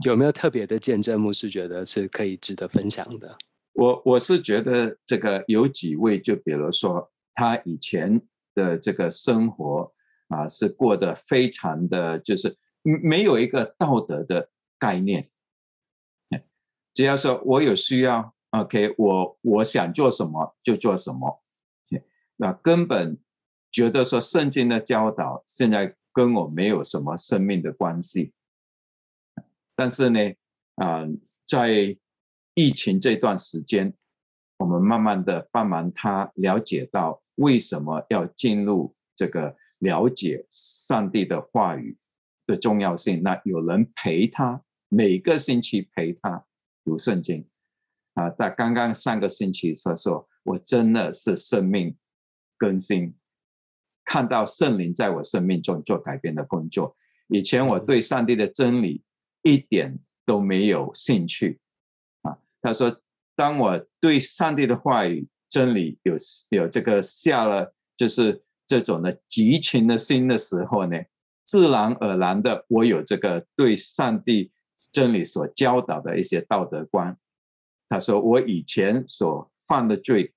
有没有特别的见证？牧师觉得是可以值得分享的。我我是觉得这个有几位，就比如说他以前的这个生活啊，是过得非常的，就是。没有一个道德的概念，只要说我有需要，OK，我我想做什么就做什么，那根本觉得说圣经的教导现在跟我没有什么生命的关系。但是呢，啊，在疫情这段时间，我们慢慢的帮忙他了解到为什么要进入这个了解上帝的话语的重要性。那有人陪他，每个星期陪他读圣经。啊，在刚刚上个星期他说，我真的是生命更新，看到圣灵在我生命中做改变的工作。以前我对上帝的真理一点都没有兴趣。啊，他说，当我对上帝的话语真理有有这个下了就是这种的激情的心的时候呢，自然而然的我有这个对上帝真理所教导的一些道德观。他说：“我以前所犯的罪，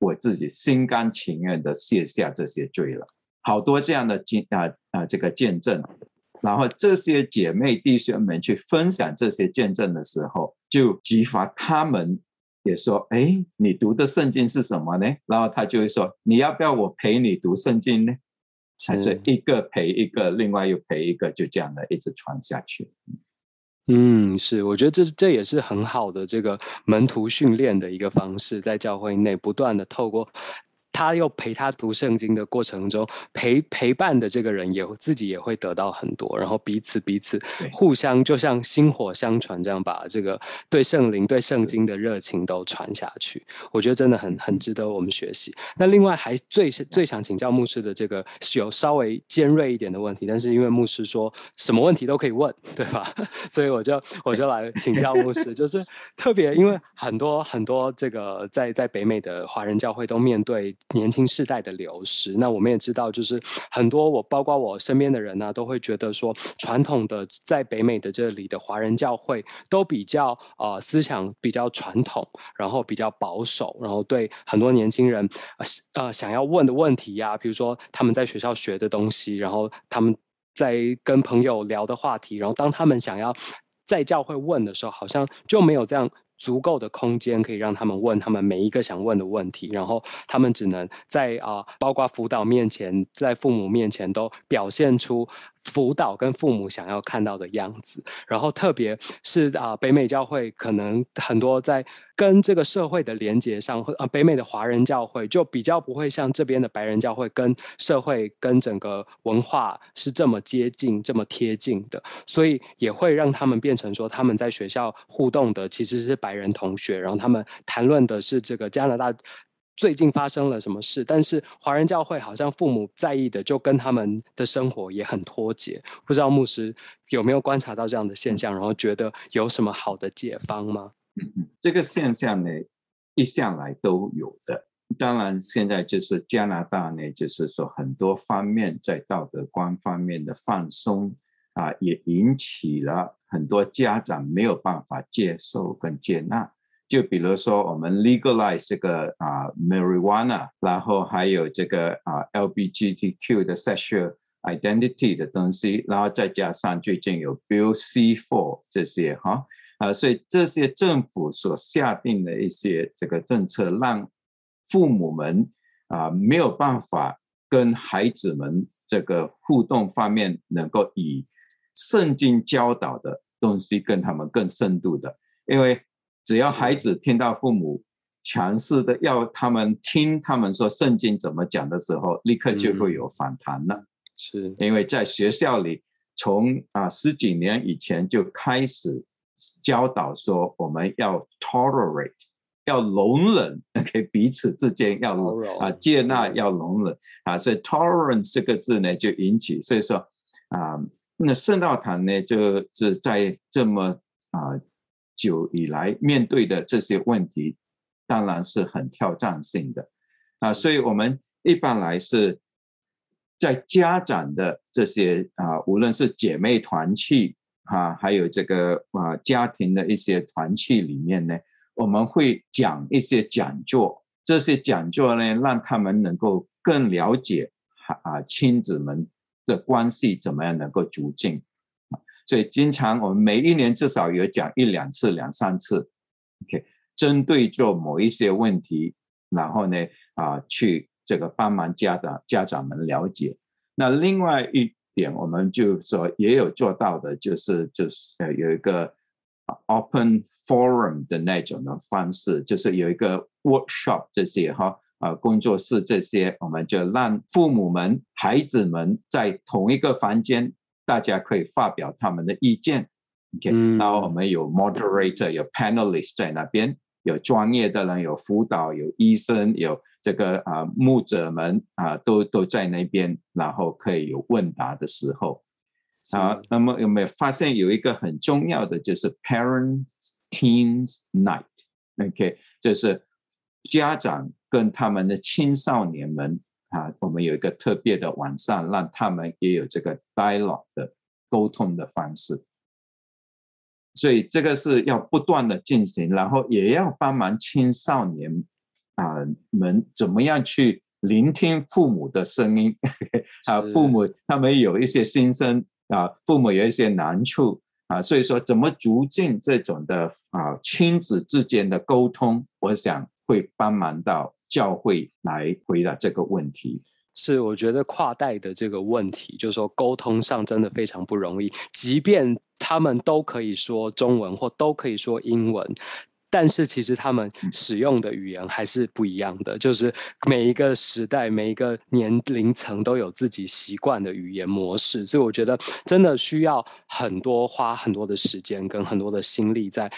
我自己心甘情愿的卸下这些罪了。好多这样的见啊啊，这个见证。然后这些姐妹弟兄们去分享这些见证的时候，就激发他们也说：‘哎，你读的圣经是什么呢？’然后他就会说：‘你要不要我陪你读圣经呢？’还是一个陪一个，另外又陪一个，就这样的一直传下去。”嗯，是，我觉得这这也是很好的这个门徒训练的一个方式，在教会内不断的透过。他又陪他读圣经的过程中，陪陪伴的这个人也自己也会得到很多，然后彼此彼此互相就像薪火相传这样，把这个对圣灵、对圣经的热情都传下去。我觉得真的很很值得我们学习。那另外还最最想请教牧师的这个有稍微尖锐一点的问题，但是因为牧师说什么问题都可以问，对吧？[laughs] 所以我就我就来请教牧师，[laughs] 就是特别因为很多很多这个在在北美的华人教会都面对。年轻世代的流失，那我们也知道，就是很多我包括我身边的人呢，都会觉得说，传统的在北美的这里的华人教会都比较呃思想比较传统，然后比较保守，然后对很多年轻人呃呃想要问的问题呀，比如说他们在学校学的东西，然后他们在跟朋友聊的话题，然后当他们想要在教会问的时候，好像就没有这样。足够的空间可以让他们问他们每一个想问的问题，然后他们只能在啊，包括辅导面前，在父母面前都表现出。辅导跟父母想要看到的样子，然后特别是啊，北美教会可能很多在跟这个社会的连接上，呃，北美的华人教会就比较不会像这边的白人教会跟社会跟整个文化是这么接近、这么贴近的，所以也会让他们变成说他们在学校互动的其实是白人同学，然后他们谈论的是这个加拿大。最近发生了什么事？但是华人教会好像父母在意的，就跟他们的生活也很脱节。不知道牧师有没有观察到这样的现象，然后觉得有什么好的解方吗？这个现象呢，一向来都有的。当然，现在就是加拿大呢，就是说很多方面在道德观方面的放松啊，也引起了很多家长没有办法接受跟接纳。就比如说，我们 legalize 这个啊 marijuana，然后还有这个啊 LGBTQ 的 sexual identity 的东西，然后再加上最近有 Bill C4 这些哈啊，所以这些政府所下定的一些这个政策，让父母们啊没有办法跟孩子们这个互动方面，能够以圣经教导的东西跟他们更深度的，因为。只要孩子听到父母强势的要他们听他们说圣经怎么讲的时候，立刻就会有反弹了。是因为在学校里，从啊十几年以前就开始教导说，我们要 tolerate，要容忍，[laughs] OK，彼此之间要啊接纳，要容忍啊。所以 tolerance 这个字呢，就引起，所以说啊，那圣道堂呢，就是在这么啊。久以来面对的这些问题，当然是很挑战性的啊，所以我们一般来是在家长的这些啊，无论是姐妹团契啊，还有这个啊家庭的一些团契里面呢，我们会讲一些讲座，这些讲座呢，让他们能够更了解啊亲子们的关系怎么样能够逐进。所以，经常我们每一年至少有讲一两次、两三次，OK，针对做某一些问题，然后呢，啊，去这个帮忙家长家长们了解。那另外一点，我们就说也有做到的，就是就是呃有一个 open forum 的那种的方式，就是有一个 workshop 这些哈啊工作室这些，我们就让父母们、孩子们在同一个房间，大家可以发表他们的意见。OK，然后我们有 moderator，有 panelist 在那边，有专业的人，有辅导，有医生，有这个啊牧者们啊，都都在那边，然后可以有问答的时候啊。那么有没有发现有一个很重要的就是 parents teens night？OK，就是家长跟他们的青少年们啊，我们有一个特别的晚上，让他们也有这个 dialogue 的沟通的方式。所以这个是要不断的进行，然后也要帮忙青少年啊们怎么样去聆听父母的声音啊，父母他们有一些心声啊，父母有一些难处啊，所以说怎么逐渐这种的啊亲子之间的沟通，我想会帮忙到教会来回答这个问题。是，我觉得跨代的这个问题，就是说沟通上真的非常不容易，即便他们都可以说中文或都可以说英文。但是其实他们使用的语言还是不一样的，就是每一个时代、每一个年龄层都有自己习惯的语言模式，所以我觉得真的需要很多花很多的时间跟很多的心力在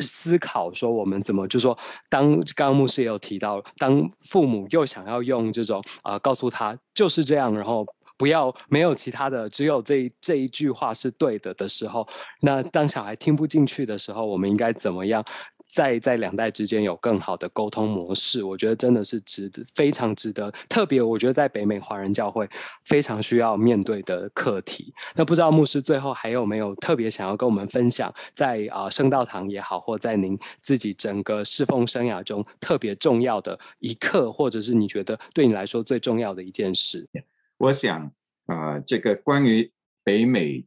思考，说我们怎么就说，当刚刚牧师也有提到，当父母又想要用这种啊告诉他就是这样，然后不要没有其他的，只有这这一句话是对的的时候，那当小孩听不进去的时候，我们应该怎么样？在在两代之间有更好的沟通模式，我觉得真的是值得非常值得。特别我觉得在北美华人教会非常需要面对的课题。那不知道牧师最后还有没有特别想要跟我们分享，在啊圣道堂也好，或在您自己整个侍奉生涯中特别重要的一刻，或者是你觉得对你来说最重要的一件事？我想啊，这个关于北美。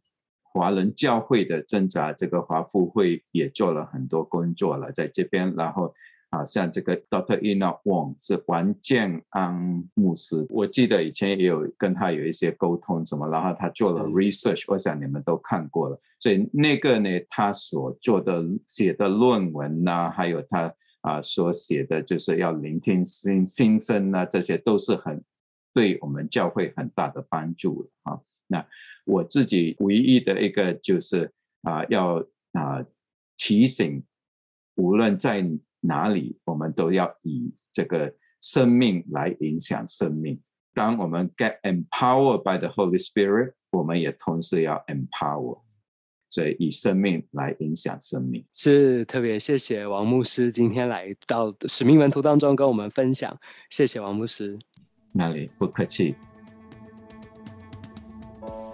华人教会的挣扎，这个华富会也做了很多工作了，在这边。然后啊，像这个 Doctor Ina Wong 是王建安牧师，我记得以前也有跟他有一些沟通什么，然后他做了 research，我想你们都看过了。所以那个呢，他所做的写的论文呐，还有他啊所写的就是要聆听新新生呐，这些都是很对我们教会很大的帮助啊。那。我自己唯一的一个就是啊，要啊提醒，无论在哪里，我们都要以这个生命来影响生命。当我们 get empowered by the Holy Spirit，我们也同时要 empower，所以以生命来影响生命。是特别谢谢王牧师今天来到使命门徒当中跟我们分享，谢谢王牧师。哪里不客气。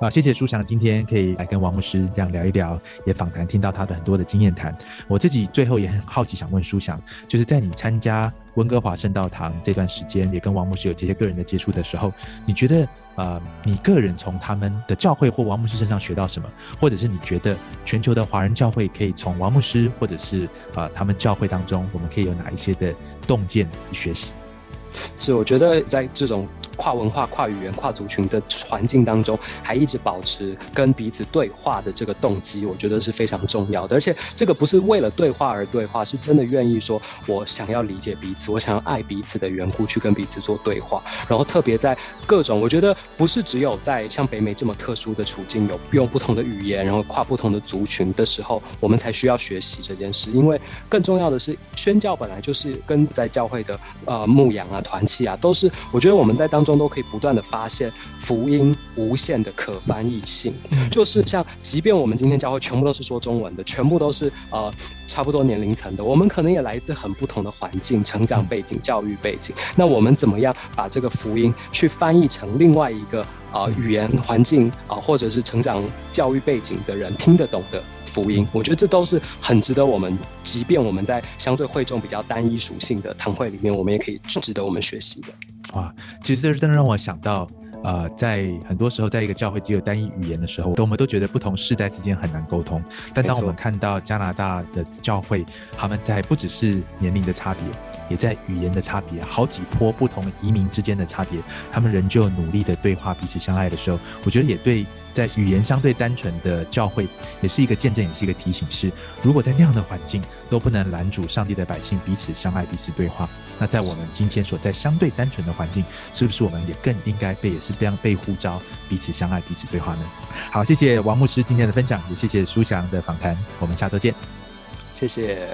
啊，谢谢舒翔，今天可以来跟王牧师这样聊一聊，也访谈，听到他的很多的经验谈。我自己最后也很好奇，想问舒翔，就是在你参加温哥华圣道堂这段时间，也跟王牧师有这些个人的接触的时候，你觉得啊，你个人从他们的教会或王牧师身上学到什么？或者是你觉得全球的华人教会可以从王牧师或者是啊他们教会当中，我们可以有哪一些的洞见学习？是，我觉得在这种。跨文化、跨语言、跨族群的环境当中，还一直保持跟彼此对话的这个动机，我觉得是非常重要的。而且，这个不是为了对话而对话，是真的愿意说，我想要理解彼此，我想要爱彼此的缘故去跟彼此做对话。然后，特别在各种，我觉得不是只有在像北美这么特殊的处境，有用不同的语言，然后跨不同的族群的时候，我们才需要学习这件事。因为更重要的是，宣教本来就是跟在教会的呃牧养啊、团契啊，都是我觉得我们在当。中都可以不断的发现福音无限的可翻译性，就是像，即便我们今天教会全部都是说中文的，全部都是呃差不多年龄层的，我们可能也来自很不同的环境、成长背景、教育背景。那我们怎么样把这个福音去翻译成另外一个啊语言环境啊，或者是成长教育背景的人听得懂的福音？我觉得这都是很值得我们，即便我们在相对会众比较单一属性的堂会里面，我们也可以值得我们学习的。哇，其实这真的让我想到，呃，在很多时候，在一个教会只有单一语言的时候，我们都觉得不同世代之间很难沟通。但当我们看到加拿大的教会，他们在不只是年龄的差别，也在语言的差别，好几波不同移民之间的差别，他们仍旧努力的对话，彼此相爱的时候，我觉得也对。在语言相对单纯的教会，也是一个见证，也是一个提醒。是，如果在那样的环境都不能拦阻上帝的百姓彼此相爱、彼此对话，那在我们今天所在相对单纯的环境，是不是我们也更应该被也是这样被呼召彼此相爱、彼此对话呢？好，谢谢王牧师今天的分享，也谢谢舒翔的访谈。我们下周见，谢谢。